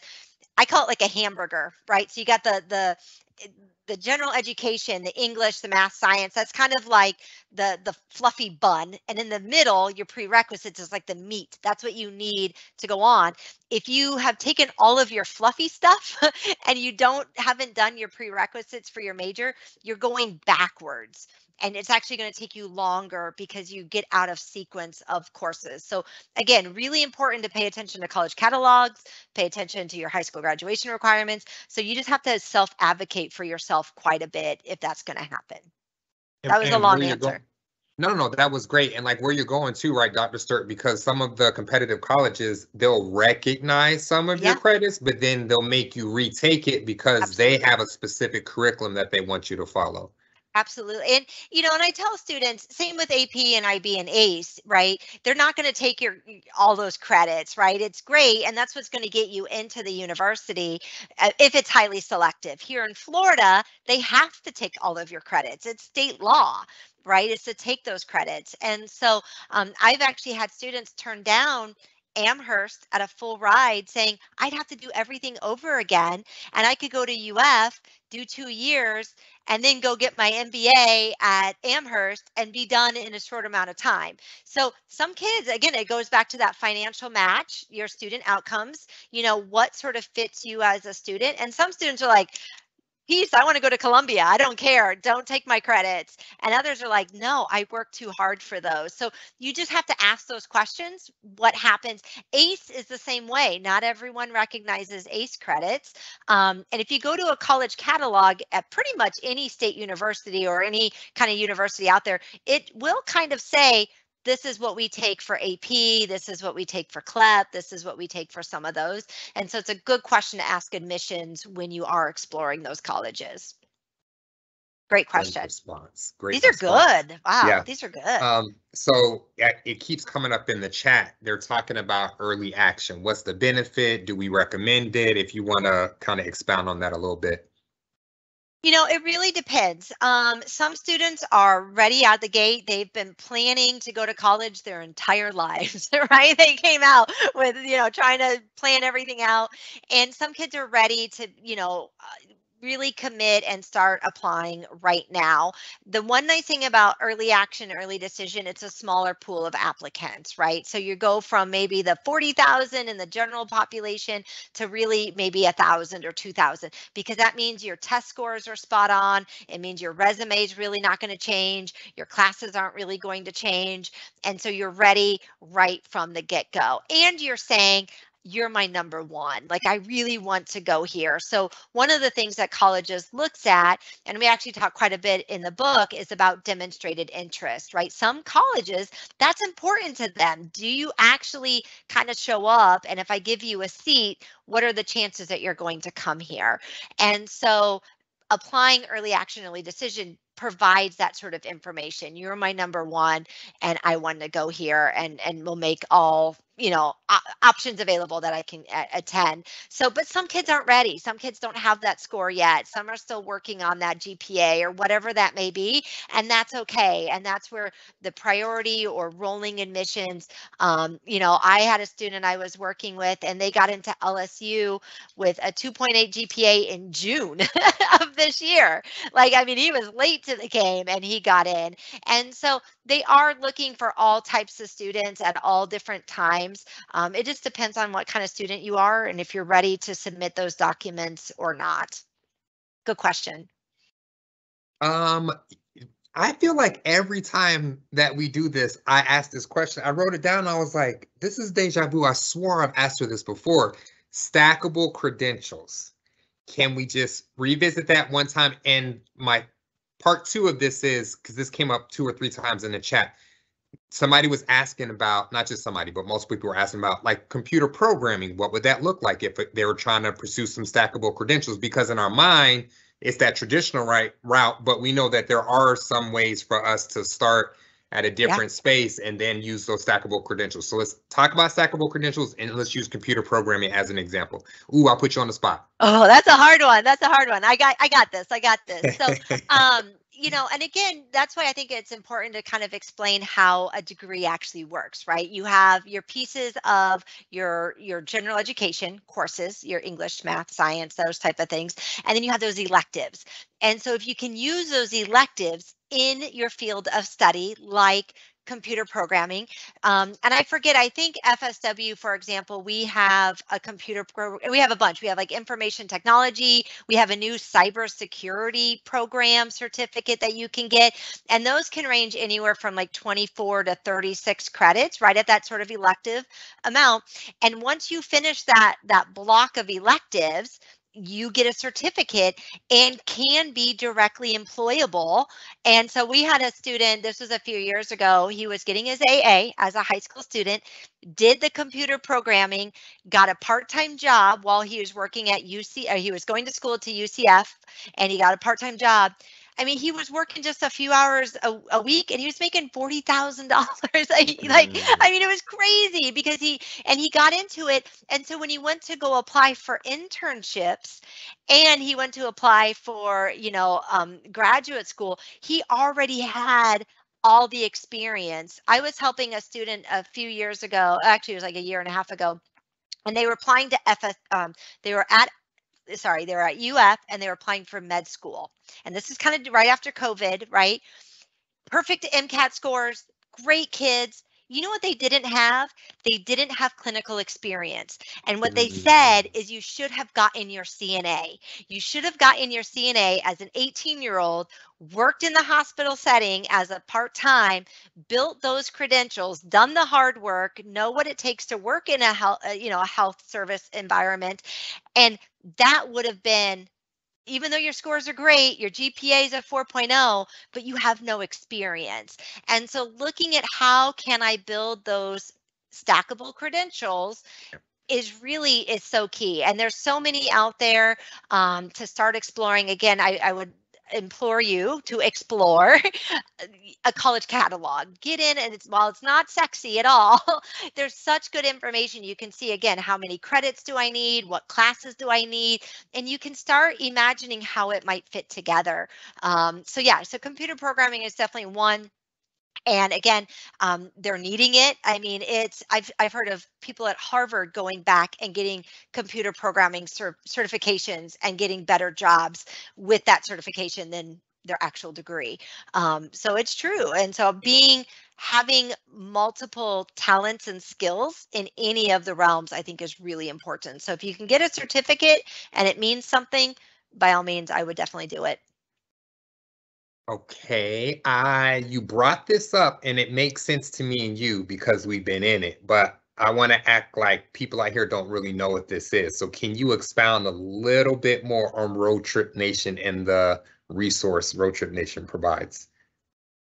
I call it like a hamburger, right? So you got the the eh, the general education, the English, the math, science, that's kind of like the the fluffy bun. And in the middle, your prerequisites is like the meat. That's what you need to go on. If you have taken all of your fluffy stuff and you don't haven't done your prerequisites for your major, you're going backwards and it's actually going to take you longer because you get out of sequence of courses. So again, really important to pay attention to college catalogs, pay attention to your high school graduation requirements. So you just have to self advocate for yourself quite a bit if that's going to happen. That was a long answer. No, no, no, that was great. And like where you're going to, right, Dr. Sterk, because some of the competitive colleges, they'll recognize some of yeah. your credits, but then they'll make you retake it because Absolutely. they have a specific curriculum that they want you to follow. Absolutely. And, you know, and I tell students, same with AP and IB and AICE, right? They're not going to take your all those credits, right? It's great. And that's what's going to get you into the university uh, if it's highly selective. Here in Florida, they have to take all of your credits. It's state law, right? Is to take those credits. And so um, I've actually had students turn down Amherst at a full ride saying I'd have to do everything over again and I could go to UF, do two years, and then go get my MBA at Amherst and be done in a short amount of time. So some kids, again, it goes back to that financial match, your student outcomes, you know, what sort of fits you as a student. And some students are like, peace i want to go to columbia i don't care don't take my credits. And others are like no i work too hard for those. So you just have to ask those questions what happens. AICE is the same way not everyone recognizes AICE credits. Um, and if you go to a college catalog at pretty much any state university or any kind of university out there it will kind of say this is what we take for AP, this is what we take for CLEP, this is what we take for some of those. And so it's a good question to ask admissions when you are exploring those colleges. Great question. Great response. Great. These response. are good. Wow, yeah. these are good. Um, so it keeps coming up in the chat. They're talking about early action. What's the benefit? Do we recommend it? If you want to kind of expound on that a little bit. You know, it really depends. Um, some students are ready out the gate. They've been planning to go to college their entire lives, right? They came out with, you know, trying to plan everything out. And some kids are ready to, you know, uh, really commit and start applying right now. The one nice thing about early action, early decision, it's a smaller pool of applicants, right? So you go from maybe the 40,000 in the general population to really maybe a thousand or 2,000 because that means your test scores are spot on. It means your resume is really not going to change. Your classes aren't really going to change. And so you're ready right from the get go. And you're saying, you're my number one. Like I really want to go here. So one of the things that colleges looks at, and we actually talk quite a bit in the book, is about demonstrated interest, right? Some colleges, that's important to them. Do you actually kind of show up? And if I give you a seat, what are the chances that you're going to come here? And so applying early action, early decision provides that sort of information. You're my number one, and I want to go here, and and we'll make all you know options available that I can attend. So, but some kids aren't ready. Some kids don't have that score yet. Some are still working on that GPA or whatever that may be, and that's okay. And that's where the priority or rolling admissions. Um, you know, I had a student I was working with, and they got into LSU with a 2.8 GPA in June of this year. Like, I mean, he was late to the game, and he got in. And so they are looking for all types of students at all different times. Um, it just depends on what kind of student you are and if you're ready to submit those documents or not. Good question. Um, I feel like every time that we do this, I ask this question. I wrote it down. I was like, this is deja vu. I swore I've asked her this before. Stackable credentials. Can we just revisit that one time? And my part two of this is because this came up two or three times in the chat. Somebody was asking about, not just somebody, but most people were asking about like computer programming. What would that look like if they were trying to pursue some stackable credentials? Because in our mind, it's that traditional right route, but we know that there are some ways for us to start at a different yeah. space and then use those stackable credentials. So let's talk about stackable credentials and let's use computer programming as an example. Ooh, I'll put you on the spot. Oh, that's a hard one. That's a hard one. I got I got this. I got this. So um you know, and again, that's why I think it's important to kind of explain how a degree actually works, right? You have your pieces of your your general education courses, your English, math, science, those type of things, and then you have those electives. And so if you can use those electives in your field of study, like computer programming. Um, and I forget, I think FSW, for example, we have a computer program, we have a bunch. We have like information technology, we have a new cybersecurity program certificate that you can get. And those can range anywhere from like 24 to 36 credits, right at that sort of elective amount. And once you finish that, that block of electives, you get a certificate and can be directly employable. And so we had a student, this was a few years ago, he was getting his AA as a high school student, did the computer programming, got a part-time job while he was working at UC, uh, he was going to school to UCF and he got a part-time job I mean, he was working just a few hours a, a week and he was making forty thousand dollars. like, mm. I mean, it was crazy because he and he got into it. And so when he went to go apply for internships, and he went to apply for you know um, graduate school, he already had all the experience. I was helping a student a few years ago. Actually, it was like a year and a half ago and they were applying to FS. Um, they were at sorry, they were at UF and they were applying for med school. And this is kind of right after COVID, right? Perfect MCAT scores, great kids. You know what they didn't have? They didn't have clinical experience. And what they said mm. is you should have gotten your CNA. You should have gotten your CNA as an 18 year old, worked in the hospital setting as a part time, built those credentials, done the hard work, know what it takes to work in a health, uh, you know, a health service environment. And that would have been even though your scores are great, your GPA is a 4.0, but you have no experience. And so looking at how can I build those stackable credentials is really is so key. And there's so many out there um, to start exploring. Again I, I would implore you to explore a college catalog. Get in and it's while it's not sexy at all, there's such good information. You can see again how many credits do I need, what classes do I need, and you can start imagining how it might fit together. Um, so yeah, so computer programming is definitely one and again um, they're needing it. I mean it's I've, I've heard of people at harvard going back and getting computer programming cert- certifications and getting better jobs with that certification than their actual degree. Um, so it's true. And so being having multiple talents and skills in any of the realms i think is really important. So if you can get a certificate and it means something by all means i would definitely do it Okay, I you brought this up and it makes sense to me and you because we've been in it, but I want to act like people out here don't really know what this is. So can you expound a little bit more on Roadtrip Nation and the resource Roadtrip Nation provides?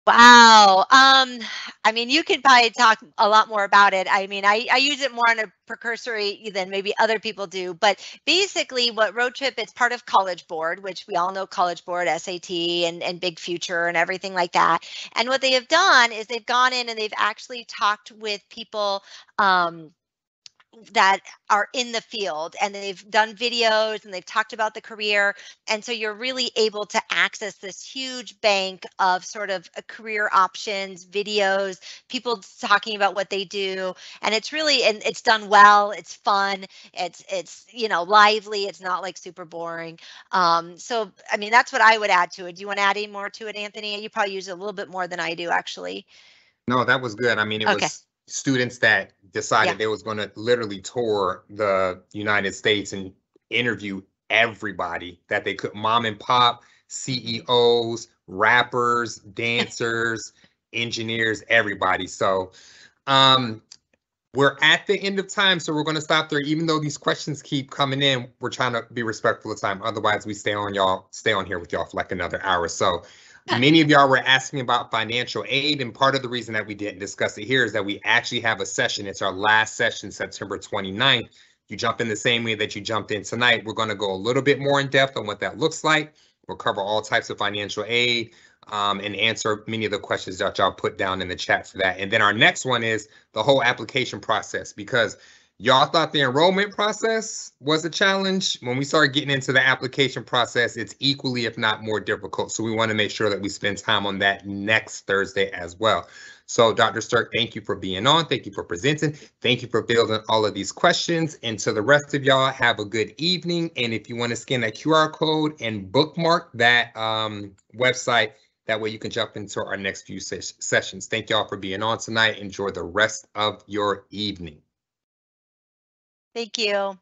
Wow. Um, I mean, you could probably talk a lot more about it. I mean, I, I use it more on a precursory than maybe other people do. But basically, what Roadtrip, it's part of College Board, which we all know College Board, SAT, and, and Big Future, and everything like that. And what they have done is they've gone in and they've actually talked with people. Um, that are in the field and they've done videos and they've talked about the career and so you're really able to access this huge bank of sort of uh, career options videos people talking about what they do and it's really and it's done well it's fun it's it's you know lively it's not like super boring. Um so i mean that's what i would add to it. Do you want to add any more to it anthony? You probably use it a little bit more than i do actually. No that was good. I mean it okay. was students that decided yeah. they was going to literally tour the United States and interview everybody that they could mom and pop CEOs, rappers, dancers, engineers, everybody. So um we're at the end of time, so we're going to stop there. Even though these questions keep coming in, we're trying to be respectful of time. Otherwise, we stay on y'all, stay on here with y'all for like another hour. So Many of y'all were asking about financial aid, and part of the reason that we didn't discuss it here is that we actually have a session. It's our last session, September 29th. You jump in the same way that you jumped in tonight. We're going to go a little bit more in depth on what that looks like. We'll cover all types of financial aid um, and answer many of the questions that y'all put down in the chat for that. And then our next one is the whole application process because y'all thought the enrollment process was a challenge. When we start getting into the application process, it's equally, if not more difficult. So we want to make sure that we spend time on that next Thursday as well. So Dr. Sterk, thank you for being on. Thank you for presenting. Thank you for building all of these questions. And to the rest of y'all, have a good evening. And if you want to scan that QR code and bookmark that um, website, that way you can jump into our next few ses sessions. Thank y'all for being on tonight. Enjoy the rest of your evening. Thank you.